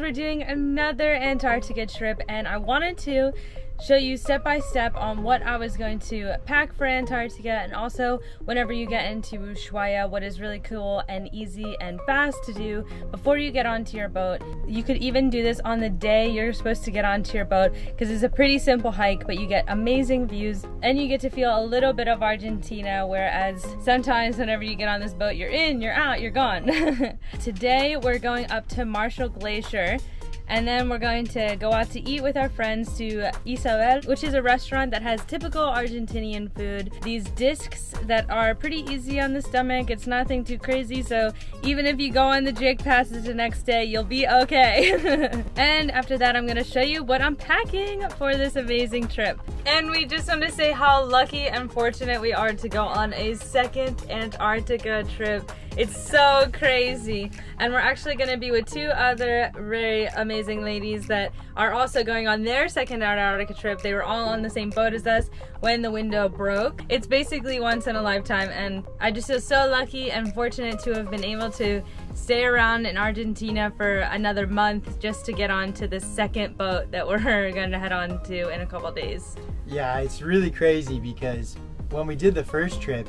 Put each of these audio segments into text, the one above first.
we're doing another Antarctica trip and I wanted to show you step by step on what I was going to pack for Antarctica and also whenever you get into Ushuaia what is really cool and easy and fast to do before you get onto your boat. You could even do this on the day you're supposed to get onto your boat because it's a pretty simple hike but you get amazing views and you get to feel a little bit of Argentina whereas sometimes whenever you get on this boat you're in, you're out, you're gone. Today we're going up to Martial Glacier and then we're going to go out to eat with our friends to Isabel, which is a restaurant that has typical Argentinian food. These discs that are pretty easy on the stomach. It's nothing too crazy, so even if you go on the Drake Passage the next day, you'll be okay. and after that, I'm gonna show you what I'm packing for this amazing trip. And we just want to say how lucky and fortunate we are to go on a second Antarctica trip. It's so crazy. And we're actually gonna be with two other very amazing ladies that are also going on their second Antarctica trip. They were all on the same boat as us when the window broke. It's basically once in a lifetime and I just feel so lucky and fortunate to have been able to stay around in Argentina for another month just to get on to the second boat that we're gonna head on to in a couple days. Yeah, it's really crazy because when we did the first trip,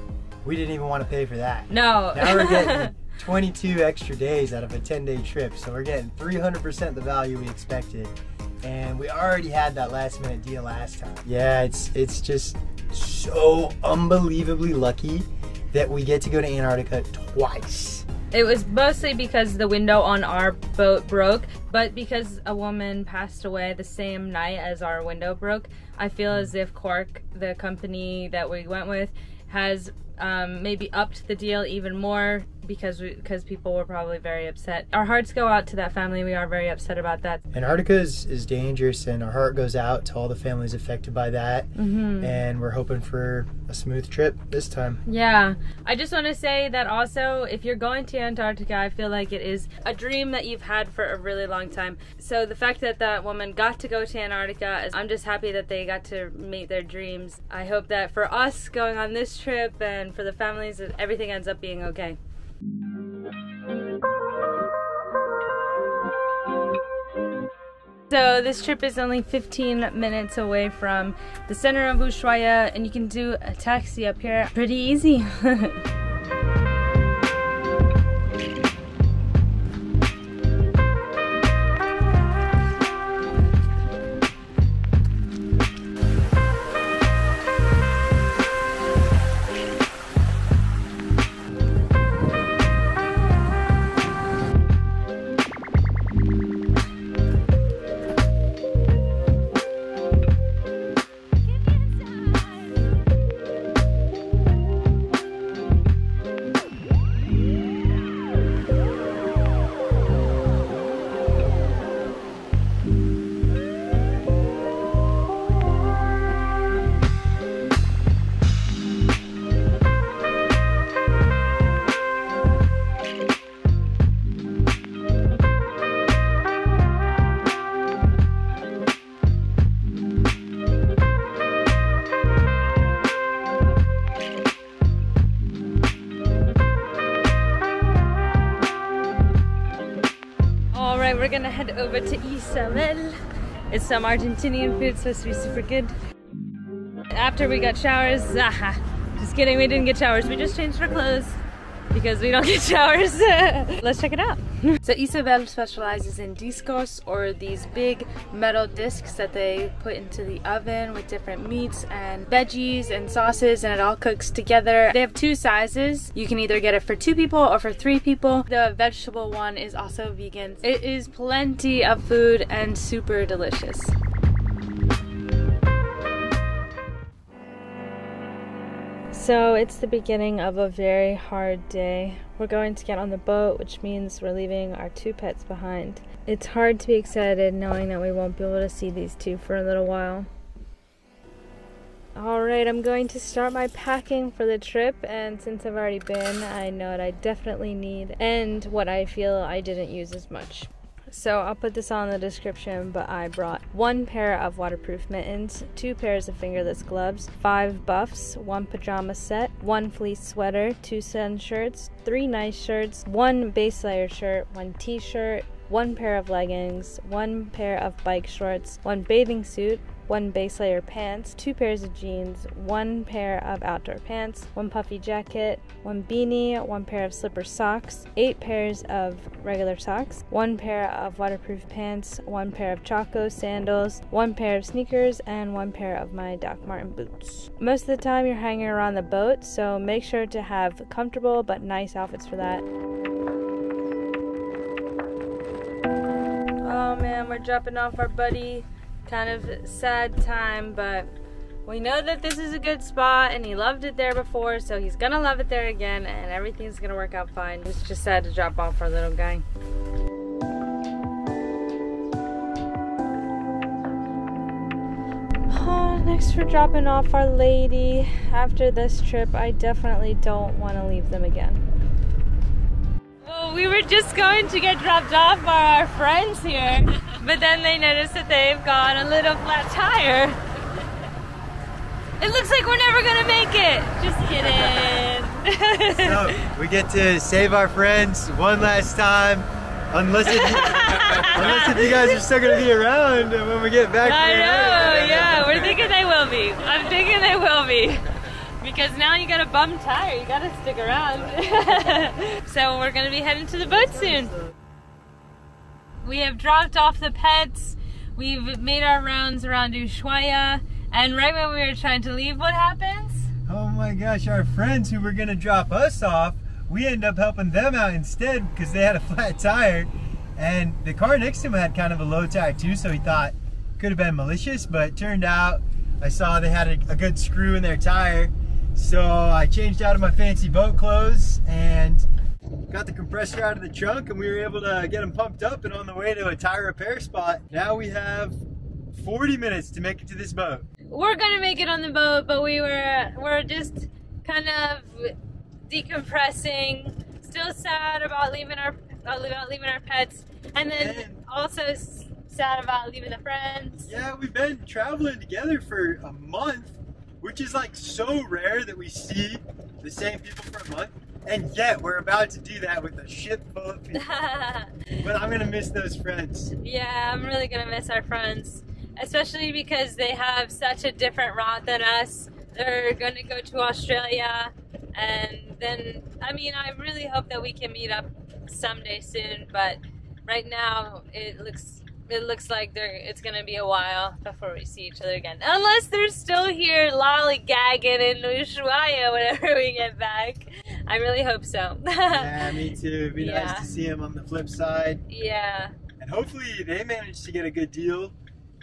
we didn't even want to pay for that. No. Now we're getting 22 extra days out of a 10 day trip, so we're getting 300% the value we expected. And we already had that last minute deal last time. Yeah, it's it's just so unbelievably lucky that we get to go to Antarctica twice. It was mostly because the window on our boat broke, but because a woman passed away the same night as our window broke, I feel as if Quark, the company that we went with, has um, maybe upped the deal even more because we, because people were probably very upset. Our hearts go out to that family. We are very upset about that. Antarctica is, is dangerous, and our heart goes out to all the families affected by that. Mm-hmm. And we're hoping for a smooth trip this time. Yeah, I just want to say that also, if you're going to Antarctica, I feel like it is a dream that you've had for a really long time. So the fact that that woman got to go to Antarctica, I'm just happy that they got to meet their dreams. I hope that for us going on this trip and for the families, everything ends up being okay. So this trip is only 15 minutes away from the center of Ushuaia and you can do a taxi up here pretty easy. we're gonna head over to Isabel. It's some Argentinian food, supposed to be super good. After we got showers, just kidding, we didn't get showers. We just changed our clothes because we don't get showers. Let's check it out. so Isabel specializes in discos or these big metal discs that they put into the oven with different meats and veggies and sauces and it all cooks together. They have two sizes. You can either get it for two people or for three people. The vegetable one is also vegan. It is plenty of food and super delicious. So it's the beginning of a very hard day. We're going to get on the boat, which means we're leaving our two pets behind. It's hard to be excited knowing that we won't be able to see these two for a little while. Alright, I'm going to start my packing for the trip, and since I've already been, I know what I definitely need and what I feel I didn't use as much. So I'll put this on the description, but I brought one pair of waterproof mittens, two pairs of fingerless gloves, five buffs, one pajama set, one fleece sweater, two sun shirts, three nice shirts, one base layer shirt, one t-shirt, one pair of leggings, one pair of bike shorts, one bathing suit, one base layer pants, two pairs of jeans, one pair of outdoor pants, one puffy jacket, one beanie, one pair of slipper socks, eight pairs of regular socks, one pair of waterproof pants, one pair of Chaco sandals, one pair of sneakers, and one pair of my Doc Martin boots. Most of the time you're hanging around the boat, so make sure to have comfortable but nice outfits for that. Oh man, we're dropping off our buddy kind of sad time, but we know that this is a good spot and he loved it there before, so he's gonna love it there again and everything's gonna work out fine. It's just sad to drop off our little guy. Oh, next we're dropping off our lady. After this trip, I definitely don't want to leave them again. Well, we were just going to get dropped off by our friends here. But then they notice that they've got a little flat tire. It looks like we're never gonna make it. Just kidding. so we get to save our friends one last time. Unless if, you, unless if you guys are still gonna be around when we get back. I know, yeah. We're thinking they will be. I'm thinking they will be. Because now you got a bum tire, you gotta stick around. so we're gonna be heading to the boat soon. We have dropped off the pets. We've made our rounds around Ushuaia. And right when we were trying to leave, what happens? Oh my gosh, our friends who were gonna drop us off, we end up helping them out instead because they had a flat tire. And the car next to him had kind of a low tire too, so he thought could have been malicious, but turned out I saw they had a, a good screw in their tire. So I changed out of my fancy boat clothes and got the compressor out of the trunk and we were able to get them pumped up and on the way to a tire repair spot. Now we have 40 minutes to make it to this boat. We're gonna make it on the boat, but we were we're just kind of decompressing, still sad about leaving our about leaving our pets, and then and also sad about leaving the friends. Yeah, we've been traveling together for a month, which is like so rare that we see the same people for a month. And yet, we're about to do that with a ship full of people. but I'm gonna miss those friends. Yeah, I'm really gonna miss our friends, especially because they have such a different route than us. They're gonna go to Australia, and then, I mean, I really hope that we can meet up someday soon, but right now it looks it looks like they're it's gonna be a while before we see each other again. Unless they're still here lollygagging in Ushuaia whenever we get back. I really hope so. yeah, me too. It'd be yeah. nice to see them on the flip side. Yeah. And hopefully they manage to get a good deal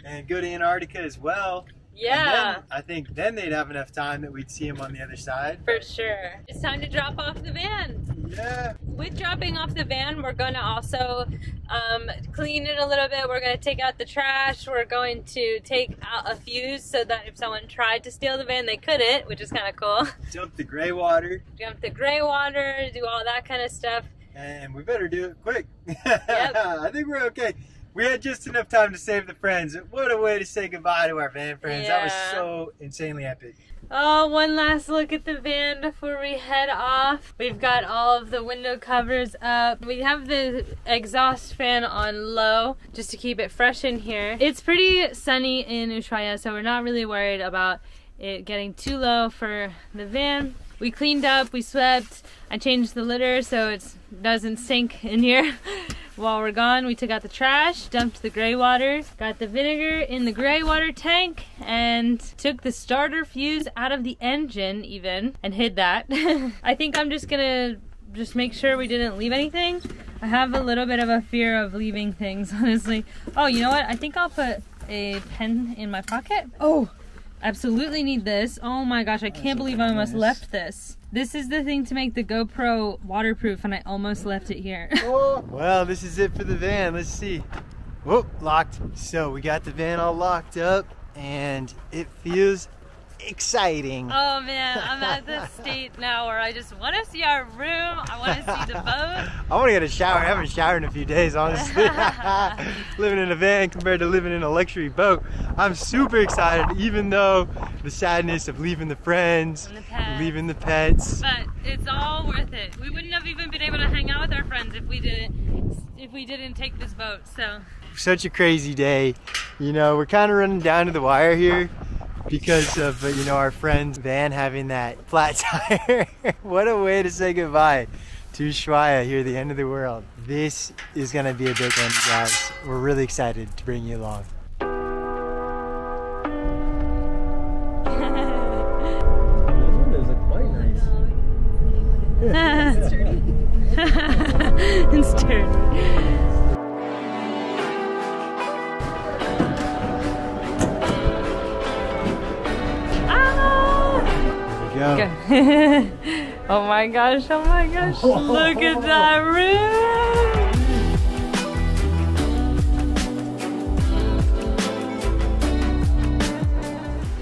and go to Antarctica as well. Yeah. I think then they'd have enough time that we'd see him on the other side. For sure. It's time to drop off the van. Yeah. With dropping off the van, we're going to also um, clean it a little bit. We're going to take out the trash. We're going to take out a fuse so that if someone tried to steal the van, they couldn't, which is kind of cool. Dump the gray water. Dump the gray water, do all that kind of stuff. And we better do it quick. Yep. I think we're okay we had just enough time to save the friends. What a way to say goodbye to our van friends. Yeah. That was so insanely epic. Oh, one last look at the van before we head off. We've got all of the window covers up. We have the exhaust fan on low just to keep it fresh in here. It's pretty sunny in Ushuaia, so we're not really worried about it getting too low for the van. We cleaned up, we swept, I changed the litter so it doesn't sink in here. While we're gone, we took out the trash, dumped the gray water, got the vinegar in the gray water tank, and took the starter fuse out of the engine even, and hid that. I think I'm just gonna just make sure we didn't leave anything. I have a little bit of a fear of leaving things, honestly. Oh, you know what? I think I'll put a pen in my pocket. Oh, absolutely need this. Oh my gosh, I can't believe I almost left this. This is the thing to make the GoPro waterproof and I almost left it here. oh, well, this is it for the van. Let's see. Whoop, locked. So we got the van all locked up and it feels exciting. Oh man, I'm at the state now where I just want to see our room. I want to see the boat. I want to get a shower. I haven't showered in a few days, honestly. living in a van compared to living in a luxury boat. I'm super excited, even though the sadness of leaving the friends, the leaving the pets. But it's all worth it. We wouldn't have even been able to hang out with our friends if we didn't if we didn't take this boat. So Such a crazy day. You know, we're kind of running down to the wire here because of, you know, our friend's van having that flat tire. what a way to say goodbye to Ushuaia here the end of the world. This is going to be a big one, guys. We're really excited to bring you along. Quite nice. it's sturdy. There you go. Good. oh my gosh, oh my gosh, look at that room!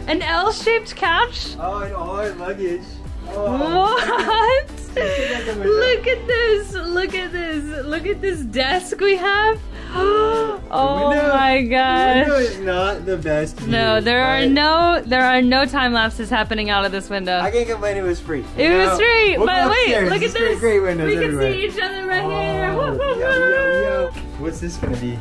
An L-shaped couch? Oh, and all our luggage. Oh. What? Look at this, look at this, look at this desk we have. Oh window- my The gosh. window is not the best view. No, there are no there are no time lapses happening out of this window. I can't complain. It was free. It You was free. we'll but wait, look at this. Great, great we can everywhere. see each other right oh, here. Oh, woo, yo, yo, yo. What's this gonna be?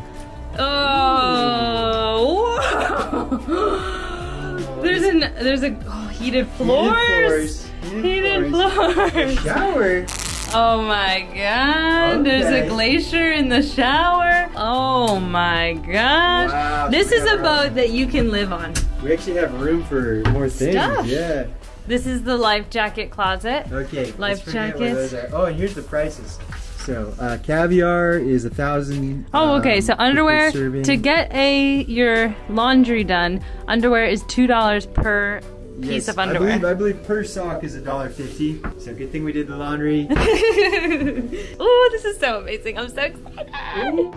Oh, whoa. there's an there's a oh, heated floors. Heated Heated floors. floors. Shower. Oh my god, there's a glacier in the shower. Oh my gosh. Wow, this is a boat that you can live on. We actually have room for more things. Stuff. Yeah. This is the life jacket closet. Okay. Life jackets. Oh, and here's the prices. So uh, caviar is a thousand. Oh, okay. um, So underwear to get a your laundry done. Underwear is two dollars per piece Yes, of underwear. I believe, I believe per sock is a dollar fifty. So good thing we did the laundry. oh, this is so amazing! I'm so excited.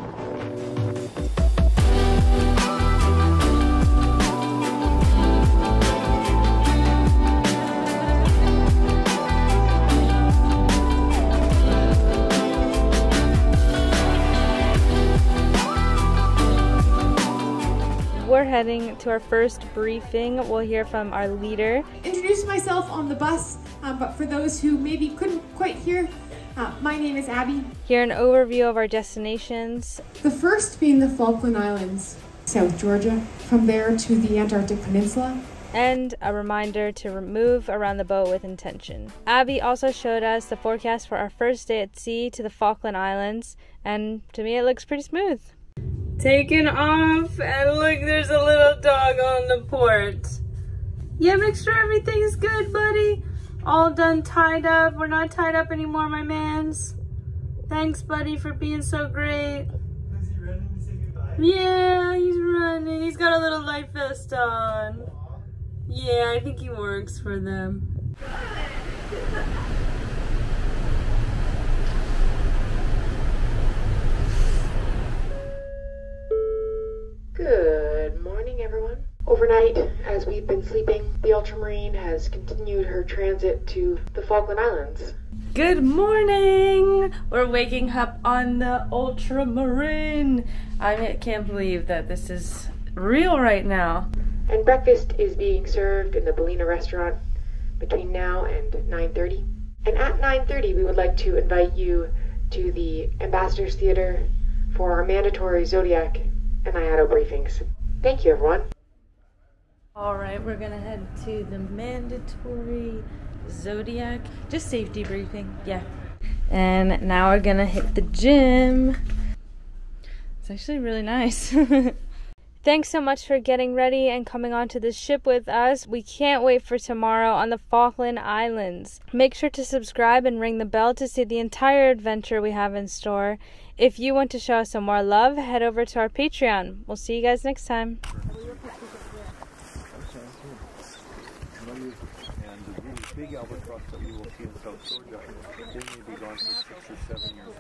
We're heading to our first briefing. We'll hear from our leader. introduce myself on the bus, um, but for those who maybe couldn't quite hear, uh, my name is Abby. Here an overview of our destinations. The first being the Falkland Islands, South Georgia, from there to the Antarctic Peninsula. and a reminder to move around the boat with intention. Abby also showed us the forecast for our first day at sea to the Falkland Islands, and to me it looks pretty smooth. Taken off, and look, there's a little dog on the port. Yeah, make sure everything's good, buddy. All done, tied up. We're not tied up anymore, my mans. Thanks, buddy, for being so great. Is he ready to say goodbye? Yeah, he's running. He's got a little life vest on. Yeah, I think he works for them. Overnight, as we've been sleeping, the Ultramarine has continued her transit to the Falkland Islands. Good morning! We're waking up on the Ultramarine. I can't believe that this is real right now. And breakfast is being served in the Balena restaurant between now and 9:30. And at 9:30, we would like to invite you to the Ambassadors Theater for our mandatory Zodiac and IAATO briefings. Thank you, everyone. All right, we're gonna head to the mandatory Zodiac, just safety briefing, yeah. And now we're gonna hit the gym. It's actually really nice. Thanks so much for getting ready and coming onto this ship with us. We can't wait for tomorrow on the Falkland Islands. Make sure to subscribe and ring the bell to see the entire adventure we have in store. If you want to show us some more love, head over to our Patreon. We'll see you guys next time. Big albatross that you will see in South Georgia, they may be gone for six or seven years